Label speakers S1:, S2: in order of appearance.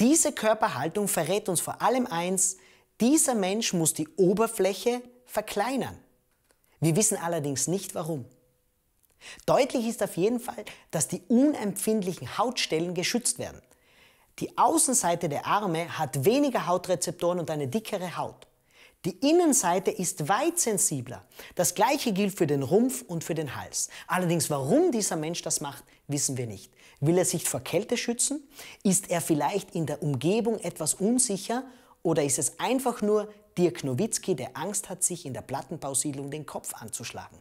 S1: Diese Körperhaltung verrät uns vor allem eins, dieser Mensch muss die Oberfläche verkleinern. Wir wissen allerdings nicht warum. Deutlich ist auf jeden Fall, dass die unempfindlichen Hautstellen geschützt werden. Die Außenseite der Arme hat weniger Hautrezeptoren und eine dickere Haut. Die Innenseite ist weit sensibler. Das gleiche gilt für den Rumpf und für den Hals. Allerdings, warum dieser Mensch das macht, wissen wir nicht. Will er sich vor Kälte schützen? Ist er vielleicht in der Umgebung etwas unsicher? Oder ist es einfach nur Dirk Nowitzki, der Angst hat, sich in der Plattenbausiedlung den Kopf anzuschlagen?